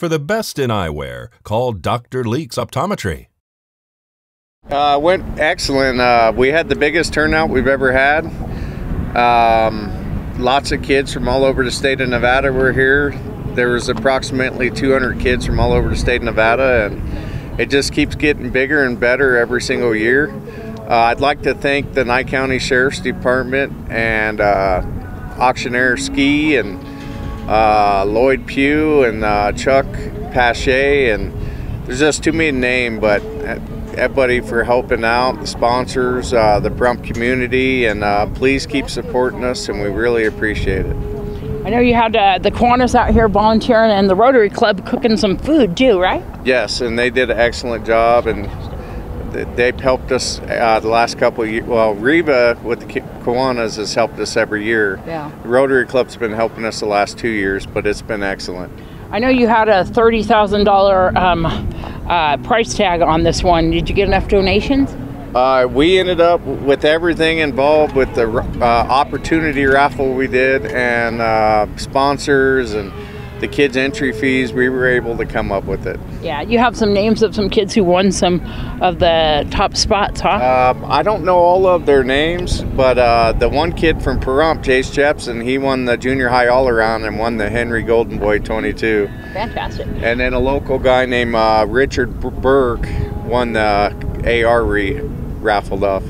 For the best in eyewear, call Dr. Leeks Optometry. Uh, went excellent. Uh, we had the biggest turnout we've ever had. Um, lots of kids from all over the state of Nevada were here. There was approximately 200 kids from all over the state of Nevada, and it just keeps getting bigger and better every single year. Uh, I'd like to thank the Nye County Sheriff's Department and uh, Auctioneer Ski and uh, Lloyd Pugh and uh, Chuck Pache, and there's just too many to name, but everybody for helping out, the sponsors, uh, the Pahrump community, and uh, please keep supporting us, and we really appreciate it. I know you had uh, the Kiwanis out here volunteering and the Rotary Club cooking some food too, right? Yes, and they did an excellent job, and they've helped us uh, the last couple of years. Well, Reba with the Kiwanis has helped us every year. Yeah. The Rotary Club's been helping us the last two years, but it's been excellent. I know you had a thirty thousand um, uh, price tag on this one. Did you get enough donations? Uh, we ended up with everything involved with the uh, opportunity raffle we did and uh, sponsors and the kids' entry fees, we were able to come up with it. Yeah, you have some names of some kids who won some of the top spots, huh? Uh, I don't know all of their names, but uh, the one kid from Pahrump, Chase Jepson, he won the junior high all around and won the Henry Golden Boy 22. Fantastic. And then a local guy named uh, Richard Burke won the AR re- raffled off.